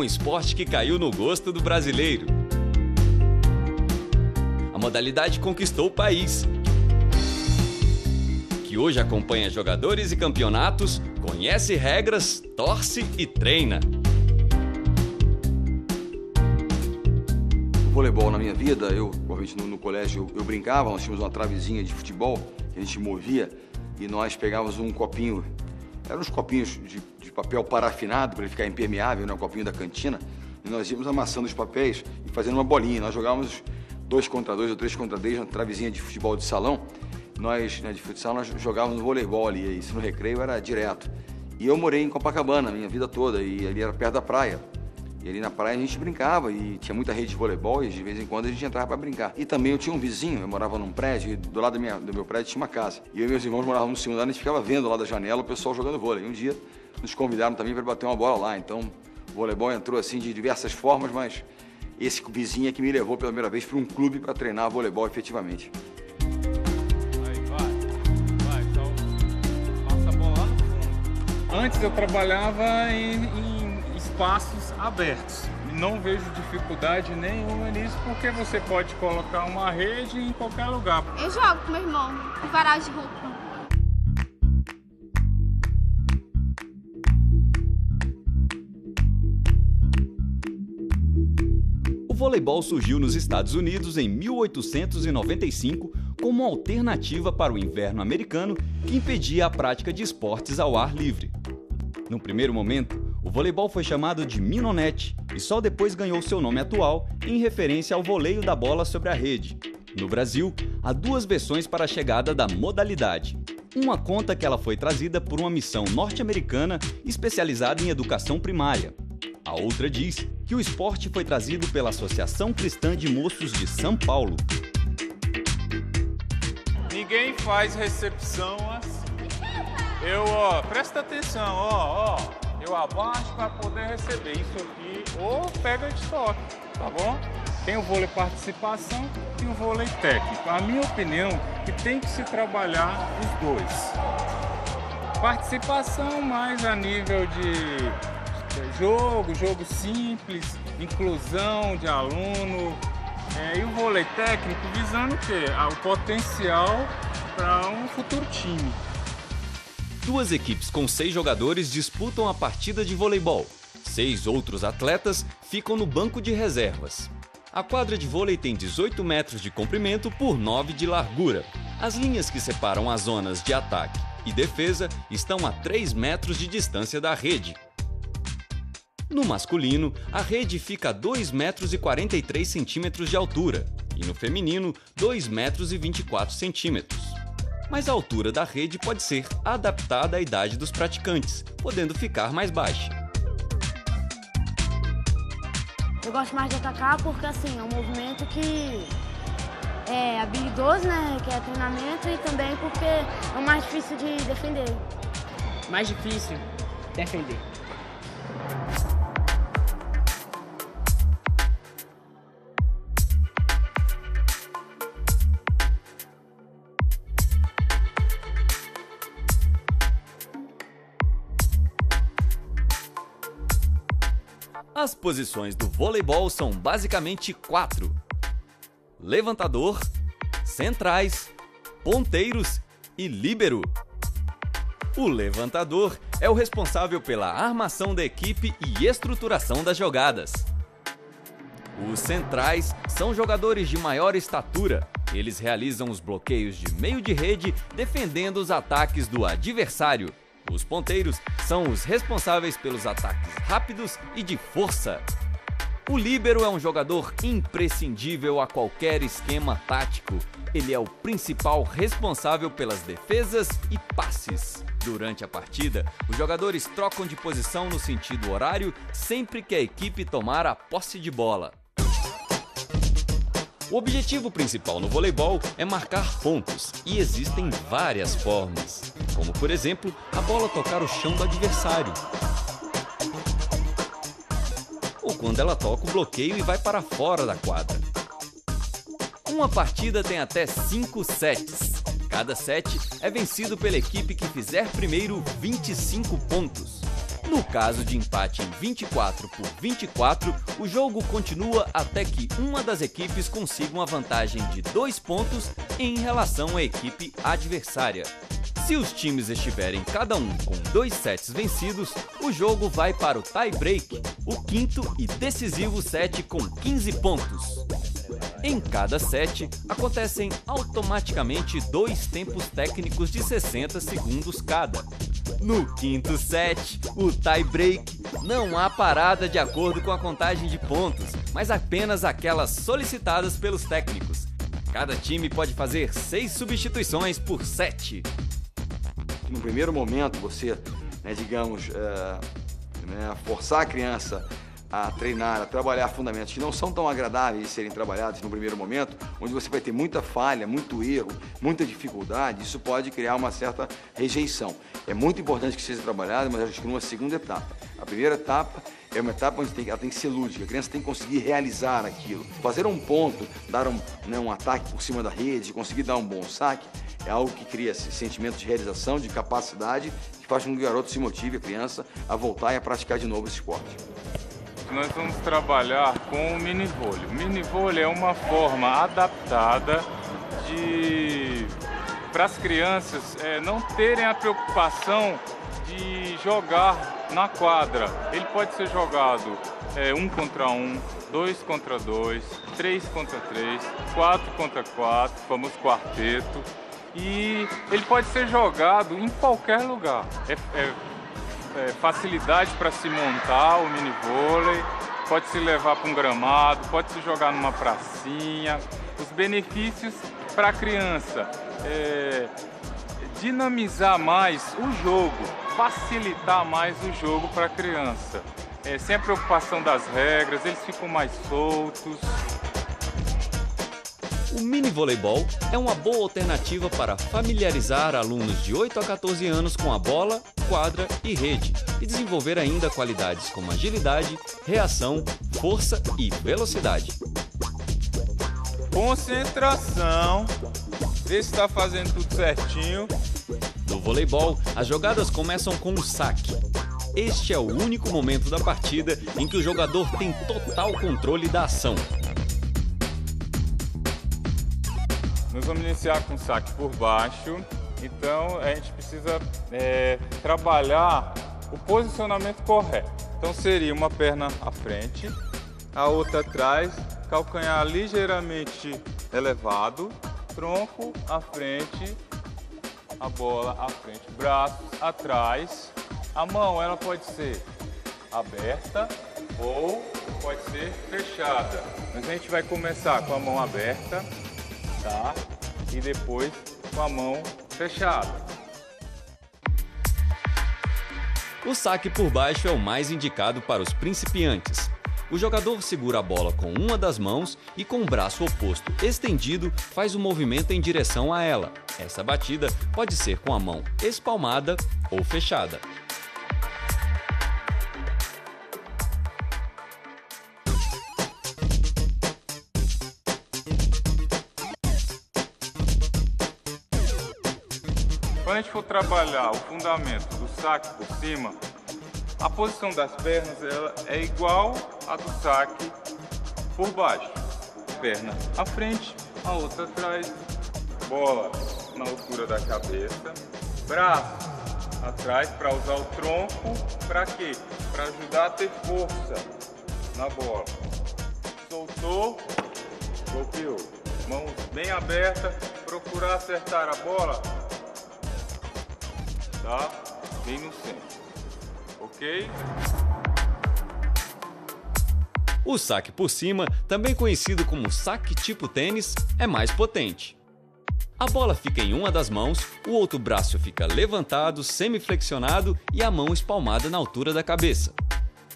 um esporte que caiu no gosto do brasileiro. A modalidade conquistou o país, que hoje acompanha jogadores e campeonatos, conhece regras, torce e treina. O voleibol na minha vida, eu, provavelmente no, no colégio, eu, eu brincava, nós tínhamos uma travezinha de futebol que a gente movia e nós pegávamos um copinho, eram uns copinhos de papel parafinado para ele ficar impermeável, né, um copinho da cantina, e nós íamos amassando os papéis e fazendo uma bolinha. Nós jogávamos dois contra dois ou três contra três na travezinha de futebol de salão nós, né, de futsal, nós jogávamos voleibol ali, isso no recreio era direto. E eu morei em Copacabana minha vida toda, e ali era perto da praia. E ali na praia a gente brincava e tinha muita rede de voleibol e de vez em quando a gente entrava para brincar. E também eu tinha um vizinho, eu morava num prédio e do lado minha, do meu prédio tinha uma casa. E eu e meus irmãos moravam no segundo andar e a gente ficava vendo lá da janela o pessoal jogando vôlei. E um dia nos convidaram também para bater uma bola lá. Então o voleibol entrou assim de diversas formas, mas esse vizinho é que me levou pela primeira vez para um clube para treinar voleibol efetivamente. Antes eu trabalhava em, em espaços abertos. Não vejo dificuldade nenhuma nisso, porque você pode colocar uma rede em qualquer lugar. Eu jogo com meu irmão, em varal de roupa. Voleibol surgiu nos Estados Unidos em 1895 como alternativa para o inverno americano que impedia a prática de esportes ao ar livre. No primeiro momento, o voleibol foi chamado de minonete e só depois ganhou seu nome atual em referência ao voleio da bola sobre a rede. No Brasil, há duas versões para a chegada da modalidade. Uma conta que ela foi trazida por uma missão norte-americana especializada em educação primária. A outra diz que o esporte foi trazido pela Associação Cristã de Moços de São Paulo. Ninguém faz recepção assim. Eu, ó, presta atenção, ó, ó. Eu abaixo para poder receber isso aqui ou pega de toque, tá bom? Tem o vôlei participação e o vôlei técnico. A minha opinião é que tem que se trabalhar os dois. Participação mais a nível de jogo, jogo simples, inclusão de aluno. É, e o vôlei técnico visando o quê? Ah, o potencial para um futuro time. Duas equipes com seis jogadores disputam a partida de voleibol. Seis outros atletas ficam no banco de reservas. A quadra de vôlei tem 18 metros de comprimento por 9 de largura. As linhas que separam as zonas de ataque e defesa estão a 3 metros de distância da rede. No masculino, a rede fica a 2 metros e 43 centímetros de altura e no feminino, 2 metros e 24 centímetros mas a altura da rede pode ser adaptada à idade dos praticantes, podendo ficar mais baixa. Eu gosto mais de atacar porque assim, é um movimento que é habilidoso, né? Que é treinamento e também porque é o mais difícil de defender. Mais difícil defender. As posições do voleibol são basicamente quatro: levantador, centrais, ponteiros e líbero. O levantador é o responsável pela armação da equipe e estruturação das jogadas. Os centrais são jogadores de maior estatura. Eles realizam os bloqueios de meio de rede, defendendo os ataques do adversário. Os ponteiros são os responsáveis pelos ataques rápidos e de força. O líbero é um jogador imprescindível a qualquer esquema tático. Ele é o principal responsável pelas defesas e passes. Durante a partida, os jogadores trocam de posição no sentido horário sempre que a equipe tomar a posse de bola. O objetivo principal no voleibol é marcar pontos e existem várias formas, como por exemplo a bola tocar o chão do adversário, ou quando ela toca o bloqueio e vai para fora da quadra. Uma partida tem até 5 sets. Cada set é vencido pela equipe que fizer primeiro 25 pontos. No caso de empate em 24 por 24, o jogo continua até que uma das equipes consiga uma vantagem de dois pontos em relação à equipe adversária. Se os times estiverem cada um com dois sets vencidos, o jogo vai para o tie break, o quinto e decisivo set com 15 pontos. Em cada set, acontecem automaticamente dois tempos técnicos de 60 segundos cada. No quinto set, o tie break, não há parada de acordo com a contagem de pontos, mas apenas aquelas solicitadas pelos técnicos. Cada time pode fazer seis substituições por No primeiro momento, você, né, digamos, é, né, forçar a criança a treinar, a trabalhar fundamentos que não são tão agradáveis de serem trabalhados no primeiro momento, onde você vai ter muita falha, muito erro, muita dificuldade, isso pode criar uma certa rejeição. É muito importante que seja trabalhado, mas acho que numa segunda etapa. A primeira etapa é uma etapa onde tem, ela tem que ser lúdica, a criança tem que conseguir realizar aquilo. Fazer um ponto, dar um, né, um ataque por cima da rede, conseguir dar um bom saque, é algo que cria esse sentimento de realização, de capacidade, que faz com que o garoto se motive, a criança, a voltar e a praticar de novo esse esporte nós vamos trabalhar com o mini vôlei. O mini vôlei é uma forma adaptada de para as crianças é, não terem a preocupação de jogar na quadra. Ele pode ser jogado é, um contra um, dois contra dois, três contra três, quatro contra quatro, famoso quarteto. E ele pode ser jogado em qualquer lugar. É, é facilidade para se montar o mini vôlei, pode se levar para um gramado, pode se jogar numa pracinha. Os benefícios para a criança é, dinamizar mais o jogo, facilitar mais o jogo para a criança. É, sem a preocupação das regras, eles ficam mais soltos. O mini voleibol é uma boa alternativa para familiarizar alunos de 8 a 14 anos com a bola, quadra e rede e desenvolver ainda qualidades como agilidade, reação, força e velocidade. Concentração, ver se está fazendo tudo certinho. No voleibol, as jogadas começam com o saque. Este é o único momento da partida em que o jogador tem total controle da ação. Vamos iniciar com saque por baixo, então a gente precisa é, trabalhar o posicionamento correto. Então seria uma perna à frente, a outra atrás, calcanhar ligeiramente elevado, tronco à frente, a bola à frente, braços atrás. A mão ela pode ser aberta ou pode ser fechada. Mas a gente vai começar com a mão aberta, E depois com a mão fechada. O saque por baixo é o mais indicado para os principiantes. O jogador segura a bola com uma das mãos e com o braço oposto estendido faz o um movimento em direção a ela. Essa batida pode ser com a mão espalmada ou fechada. Gente for trabalhar o fundamento do saque por cima, a posição das pernas ela é igual à do saque por baixo. Perna à frente, a outra atrás, bola na altura da cabeça, braço atrás para usar o tronco, para quê? Para ajudar a ter força na bola. Soltou, golpeou. Mãos bem abertas, procurar acertar a bola tá? Bem no centro, ok? O saque por cima, também conhecido como saque tipo tênis, é mais potente. A bola fica em uma das mãos, o outro braço fica levantado, semiflexionado e a mão espalmada na altura da cabeça.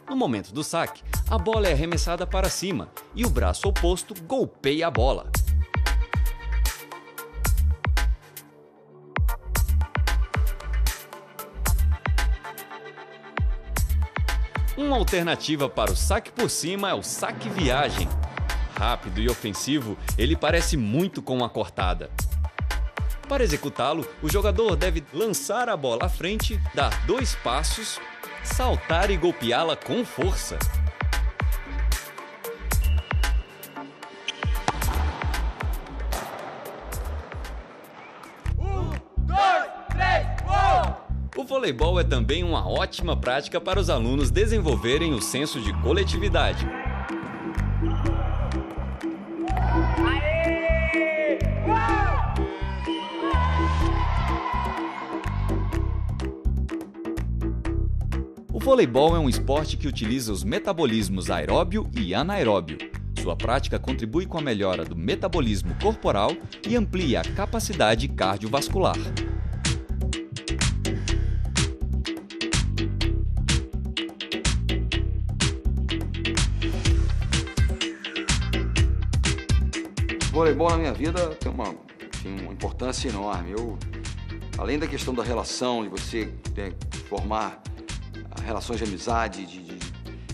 No momento do saque, a bola é arremessada para cima e o braço oposto golpeia a bola. Uma alternativa para o saque por cima é o saque viagem. Rápido e ofensivo, ele parece muito com a cortada. Para executá-lo, o jogador deve lançar a bola à frente, dar dois passos, saltar e golpeá-la com força. Voleibol é também uma ótima prática para os alunos desenvolverem o senso de coletividade. O voleibol é um esporte que utiliza os metabolismos aeróbio e anaeróbio. Sua prática contribui com a melhora do metabolismo corporal e amplia a capacidade cardiovascular. Voleibol na minha vida tem uma, tem uma importância enorme. Eu, além da questão da relação, de você né, formar relações de amizade, de, de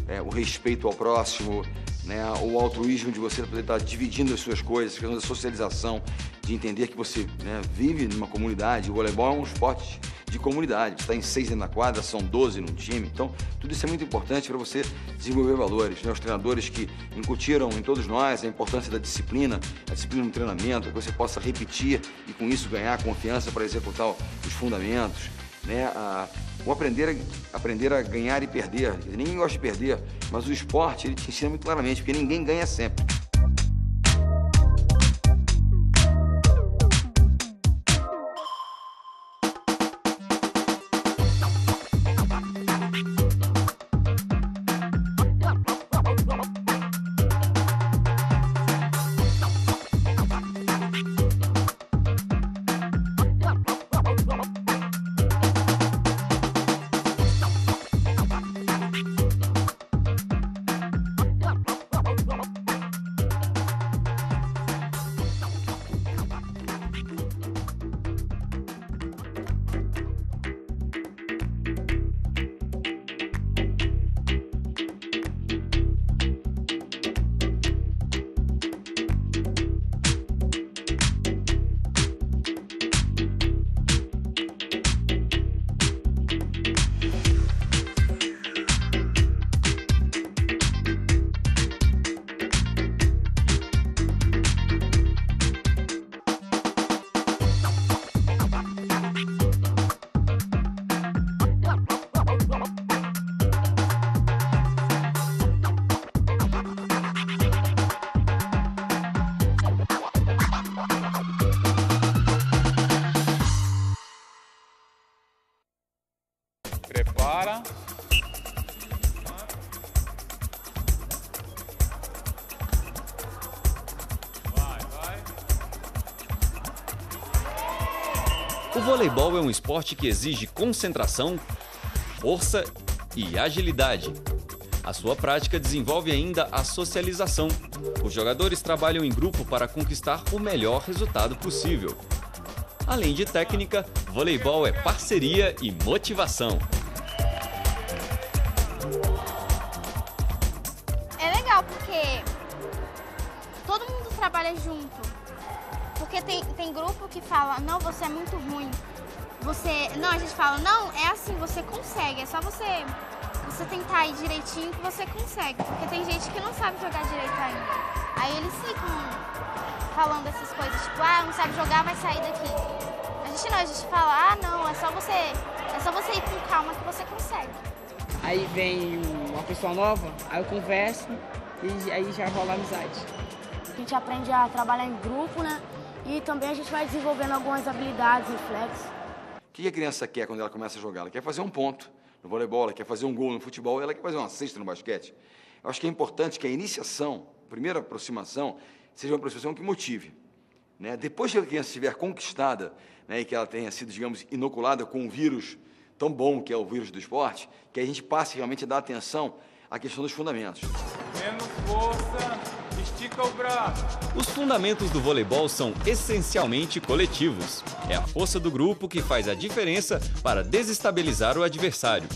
é, o respeito ao próximo, né, o altruísmo de você poder estar dividindo as suas coisas, a questão da socialização, de entender que você né, vive numa comunidade. O voleibol é um esporte de comunidade. Você está em seis na quadra, são 12 num time. Então, tudo isso é muito importante para você desenvolver valores. Né? Os treinadores que incutiram em todos nós a importância da disciplina, a disciplina no treinamento, que você possa repetir e com isso ganhar confiança para executar os fundamentos. Né? A, o aprender a, aprender a ganhar e perder. Ninguém gosta de perder, mas o esporte ele te ensina muito claramente, porque ninguém ganha sempre. O voleibol é um esporte que exige concentração, força e agilidade. A sua prática desenvolve ainda a socialização. Os jogadores trabalham em grupo para conquistar o melhor resultado possível. Além de técnica, voleibol é parceria e motivação. Trabalha junto. Porque tem, tem grupo que fala, não, você é muito ruim. Você. Não, a gente fala, não, é assim, você consegue, é só você, você tentar ir direitinho que você consegue. Porque tem gente que não sabe jogar direito ainda. Aí eles ficam falando essas coisas, tipo, ah, não sabe jogar, vai sair daqui. A gente não, a gente fala, ah não, é só você. É só você ir com calma que você consegue. Aí vem uma pessoa nova, aí eu converso e aí já rola amizade. A gente aprende a trabalhar em grupo, né? E também a gente vai desenvolvendo algumas habilidades, reflexos. O que a criança quer quando ela começa a jogar? Ela quer fazer um ponto no voleibol, ela quer fazer um gol no futebol, ela quer fazer uma cesta no basquete. Eu acho que é importante que a iniciação, a primeira aproximação, seja uma aproximação que motive. Né? Depois que a criança estiver conquistada né, e que ela tenha sido, digamos, inoculada com um vírus tão bom que é o vírus do esporte, que a gente passe realmente a dar atenção à questão dos fundamentos. Menos força, Estica o braço. Os fundamentos do voleibol são essencialmente coletivos. É a força do grupo que faz a diferença para desestabilizar o adversário.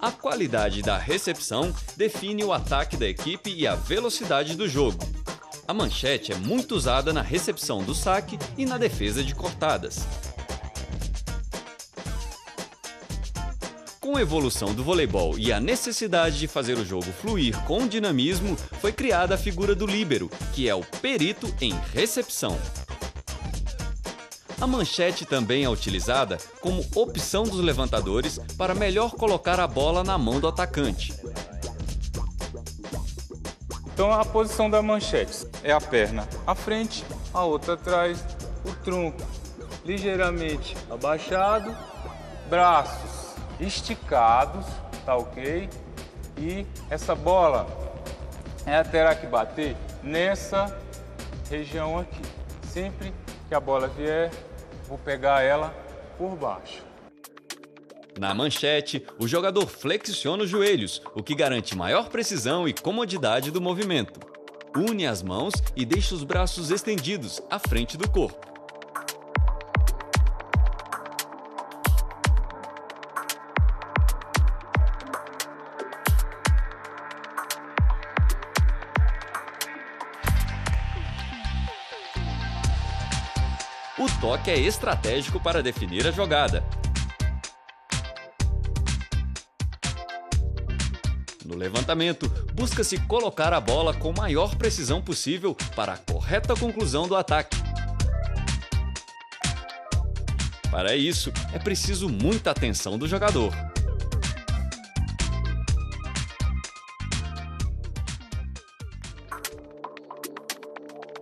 A qualidade da recepção define o ataque da equipe e a velocidade do jogo. A manchete é muito usada na recepção do saque e na defesa de cortadas. Com a evolução do voleibol e a necessidade de fazer o jogo fluir com dinamismo, foi criada a figura do líbero, que é o perito em recepção. A manchete também é utilizada como opção dos levantadores para melhor colocar a bola na mão do atacante. Então a posição da manchete é a perna à frente, a outra atrás, o tronco ligeiramente abaixado, braços esticados, tá ok? E essa bola ela terá que bater nessa região aqui. Sempre que a bola vier, vou pegar ela por baixo. Na manchete, o jogador flexiona os joelhos, o que garante maior precisão e comodidade do movimento. Une as mãos e deixa os braços estendidos à frente do corpo. O toque é estratégico para definir a jogada. No levantamento, busca-se colocar a bola com maior precisão possível para a correta conclusão do ataque. Para isso, é preciso muita atenção do jogador.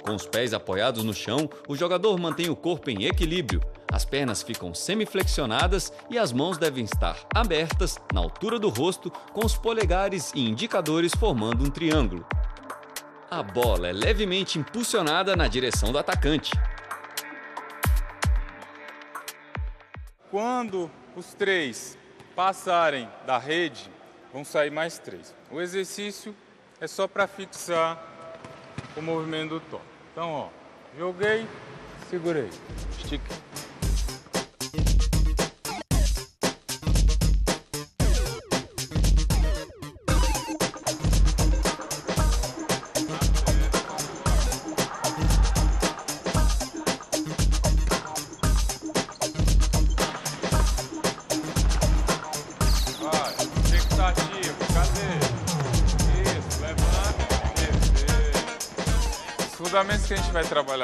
Com os pés apoiados no chão, o jogador mantém o corpo em equilíbrio. As pernas ficam semiflexionadas e as mãos devem estar abertas na altura do rosto, com os polegares e indicadores formando um triângulo. A bola é levemente impulsionada na direção do atacante. Quando os três passarem da rede, vão sair mais três. O exercício é só para fixar o movimento do toque. Então, ó, joguei, segurei, estique.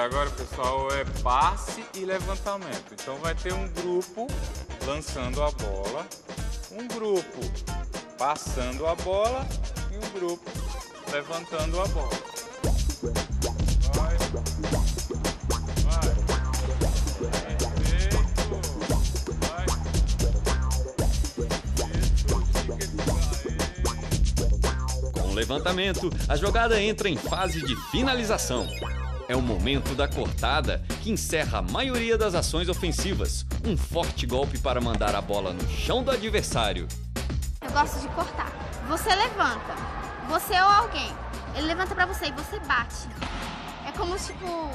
Agora, pessoal, é passe e levantamento. Então vai ter um grupo lançando a bola, um grupo passando a bola e um grupo levantando a bola. Vai. Com o levantamento, a jogada entra em fase de finalização. É o momento da cortada que encerra a maioria das ações ofensivas. Um forte golpe para mandar a bola no chão do adversário. Eu gosto de cortar. Você levanta, você ou alguém, ele levanta pra você e você bate. É como tipo,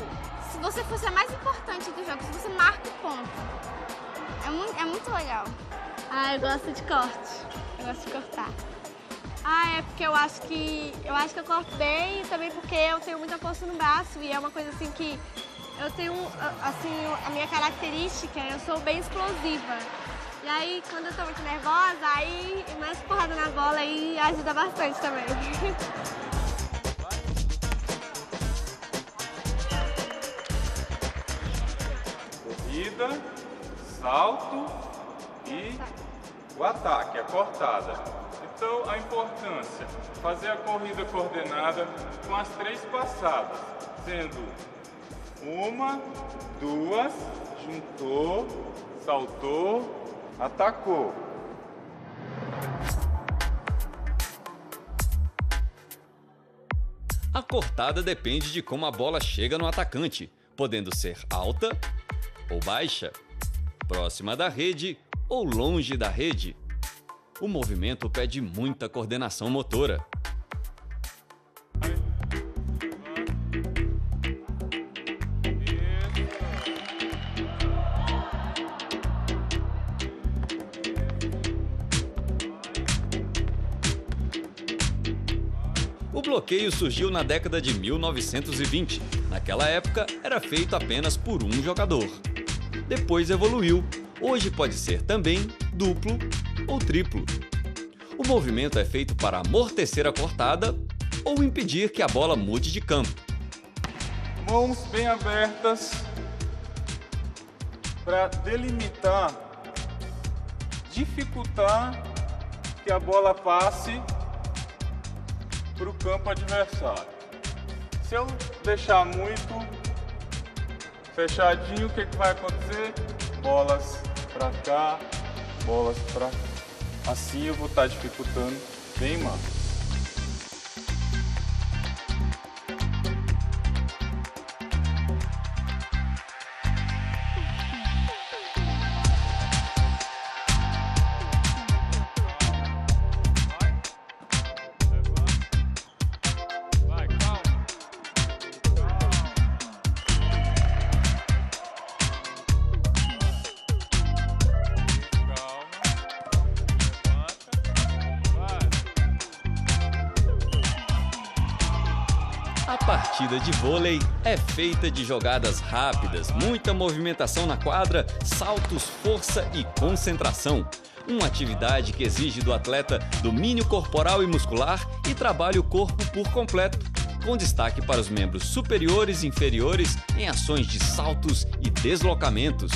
se você fosse a mais importante do jogo, se você marca o ponto. É muito, é muito legal. Ah, eu gosto de corte. Eu gosto de cortar. Ah, é porque eu acho que eu acho que eu corto bem e também porque eu tenho muita força no braço e é uma coisa assim que eu tenho assim a minha característica, eu sou bem explosiva. E aí quando eu tô muito nervosa, aí mais porrada na bola aí ajuda bastante também. Corrida, salto e o ataque, a cortada. Então a importância, fazer a corrida coordenada com as três passadas, sendo uma, duas, juntou, saltou, atacou. A cortada depende de como a bola chega no atacante, podendo ser alta ou baixa, próxima da rede ou longe da rede. O movimento pede muita coordenação motora. O bloqueio surgiu na década de 1920. Naquela época, era feito apenas por um jogador. Depois evoluiu. Hoje pode ser também duplo ou triplo. O movimento é feito para amortecer a cortada ou impedir que a bola mude de campo. Mãos bem abertas para delimitar, dificultar que a bola passe para o campo adversário. Se eu deixar muito fechadinho, o que, que vai acontecer? Bolas para cá, bolas para cá. Assim eu vou estar tá dificultando bem mais. Partida de vôlei é feita de jogadas rápidas, muita movimentação na quadra, saltos, força e concentração. Uma atividade que exige do atleta domínio corporal e muscular e trabalhe o corpo por completo, com destaque para os membros superiores e inferiores em ações de saltos e deslocamentos.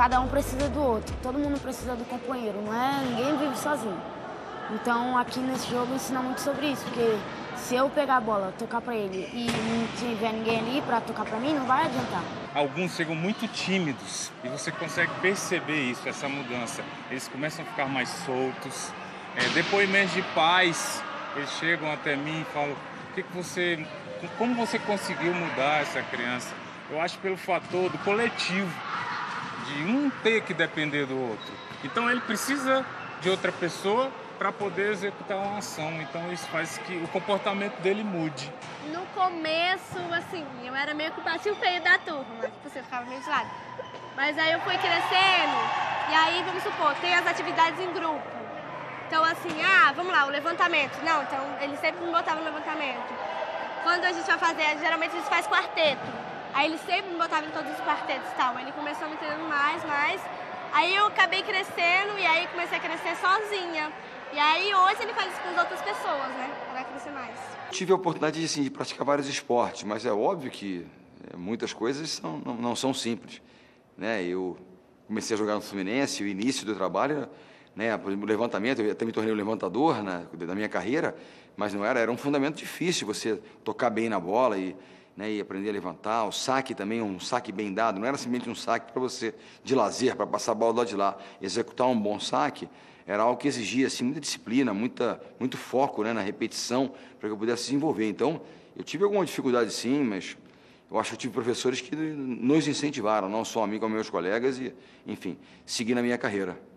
Cada um precisa do outro, todo mundo precisa do companheiro, não é? Ninguém vive sozinho. Então aqui nesse jogo ensina muito sobre isso, porque se eu pegar a bola, tocar para ele e não tiver ninguém ali para tocar para mim, não vai adiantar. Alguns chegam muito tímidos e você consegue perceber isso, essa mudança. Eles começam a ficar mais soltos. É, depoimentos de pais, eles chegam até mim e falam: o que, que você, como você conseguiu mudar essa criança? Eu acho pelo fator do coletivo de um ter que depender do outro. Então ele precisa de outra pessoa para poder executar uma ação. Então isso faz que o comportamento dele mude. No começo, assim, eu era meio que o feio da turma, tipo assim, ficava meio de lado. Mas aí eu fui crescendo e aí, vamos supor, tem as atividades em grupo. Então assim, ah, vamos lá, o levantamento. Não, então ele sempre me botava no levantamento. Quando a gente vai fazer, geralmente a gente faz quarteto. Aí ele sempre me botava em todos os quartetos e tal. Ele começou me treinando mais, mais. Aí eu acabei crescendo e aí comecei a crescer sozinha. E aí hoje ele faz isso com as outras pessoas, né? Para crescer mais. Tive a oportunidade assim, de praticar vários esportes, mas é óbvio que é, muitas coisas são, não, não, são simples. Né? Eu comecei a jogar no Fluminense, o início do trabalho, né? o levantamento, eu até me tornei um levantador na, da minha carreira, mas não era, era um fundamento difícil você tocar bem na bola e né, e aprender a levantar. O saque também, um saque bem dado, não era simplesmente um saque para você de lazer, para passar a bola de lá. Executar um bom saque era algo que exigia assim, muita disciplina, muita, muito foco né, na repetição para que eu pudesse desenvolver. Então, eu tive alguma dificuldade sim, mas eu acho que eu tive professores que nos incentivaram, não só a mim, como meus colegas, e, enfim, seguir na minha carreira.